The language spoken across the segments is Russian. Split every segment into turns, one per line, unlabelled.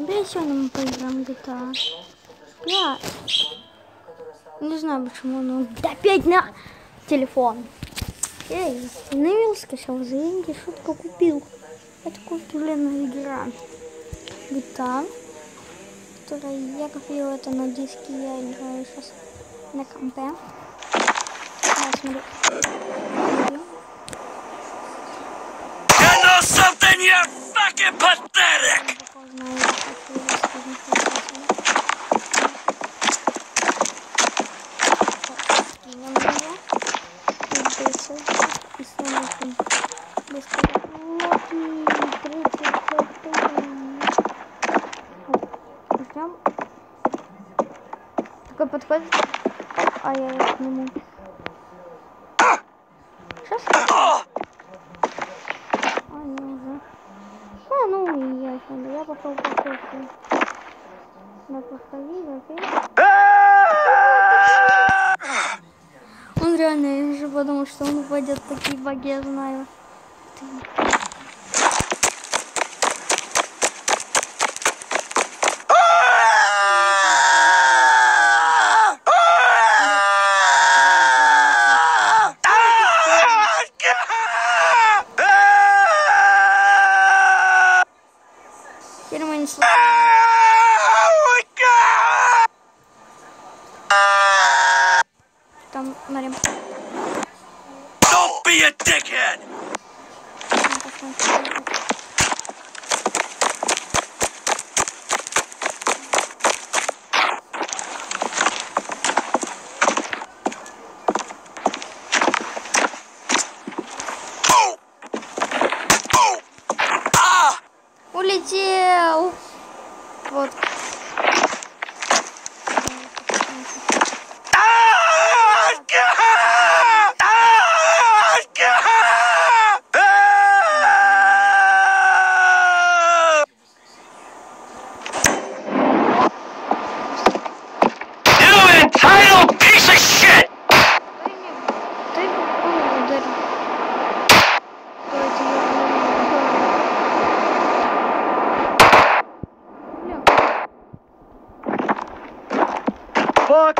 Давай сегодня мы поиграем GTA 5. Не знаю почему, но опять на телефон. Эй, остановился, скачал за деньги, шутка купил. Это культурная игра. GTA, которую я купил это на диске, я играю сейчас на компе. Да, смотри.
You know something? You're fucking pathetic!
Такой подходит. А я его к нему. Сейчас. А, не уже. А, ну и я. Я пошел по кухне. Да, проходи, окей. Он реально, я же подумал, что он упадет в такие баги, я знаю. Теперь мы не слышим. Там, смотрим. Улетел! Вот.
you!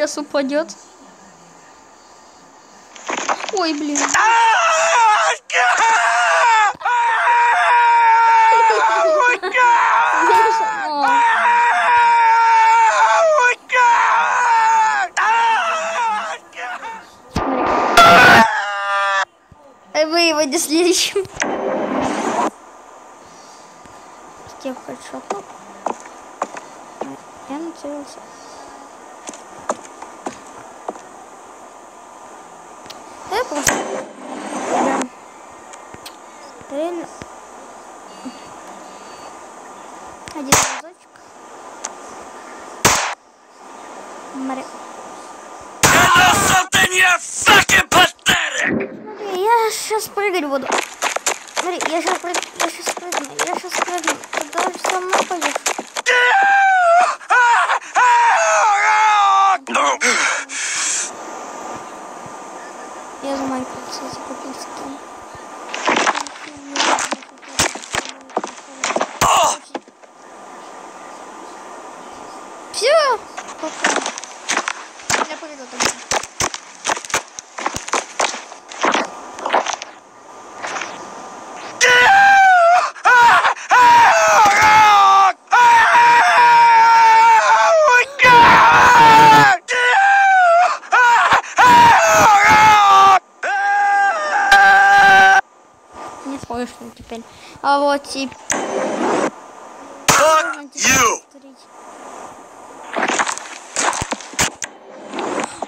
сейчас упадет. Ой, блин. Вы его не следующим. Степ хедшотнул. Я нацелился. Я просто... Да. Реально... Один разочек. Смотри. Смотри, я сейчас прыгать буду. Смотри, я сейчас прыг... я сейчас прыгну, я сейчас прыгну. Ты даже со мной пойдешь. Я за Майнкрафт, кстати, купил скин. Все. Я пойду тогда. А вот
you!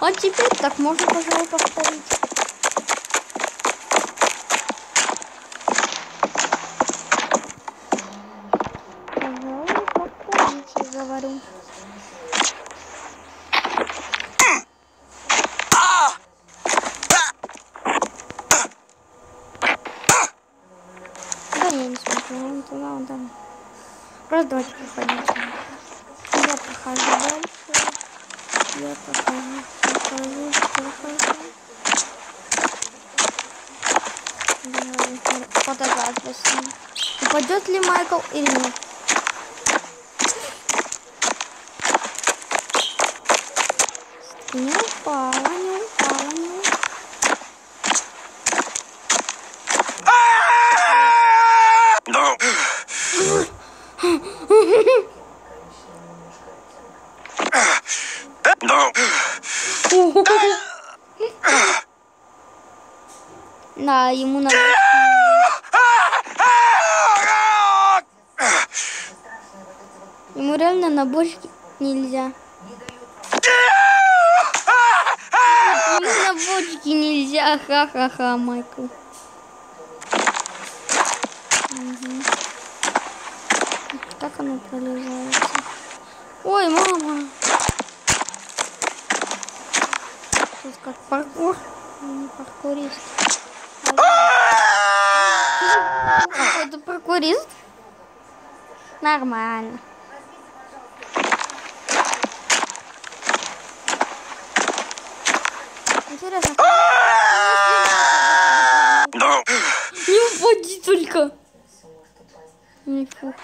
А теперь так можно. Пожалуй, повторить. говорю. Да я не туда, там. Просто давайте проходить. Я прохожу дальше. Я прохожу, прохожу, прохожу. С ним. Упадет ли Майкл или нет? Не упала, не упала, не упала.
No. No.
Да, ему надо. Ему реально на бочке нельзя. Ему на бочке нельзя, ха-ха-ха, Майкл. Как оно пролезается? Ой, мама. Тут как паркур. Не паркурист. Это паркурист? Нормально. Интересно. Не упади только. Не фу.